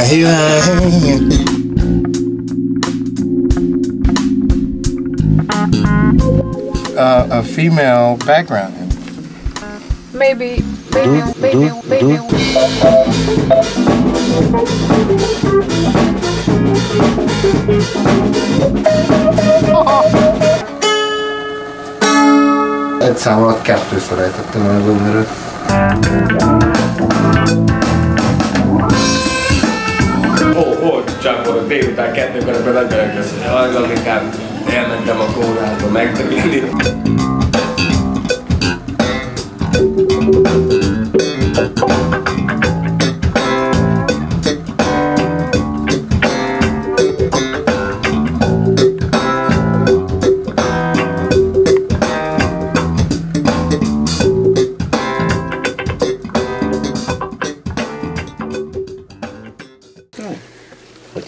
Hey, Uh, a female background. Maybe, maybe, maybe, maybe. Egy szám alatt kettőször ejtettem el az délután kettőkor, nem beleköszönöm. Hajlak, inkább elmentem a kórházba megdögleni.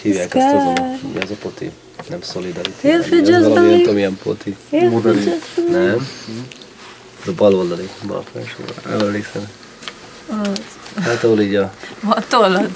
Hogy hívják ezt azon? Mi az a poti? Nem Solidarity. If you Ez just valami, nem believe- tudom, milyen poti. Believe- Nem? Ez a bal oldali, bal felső. Nem emlékszem. Hát ahol így a Van tollad?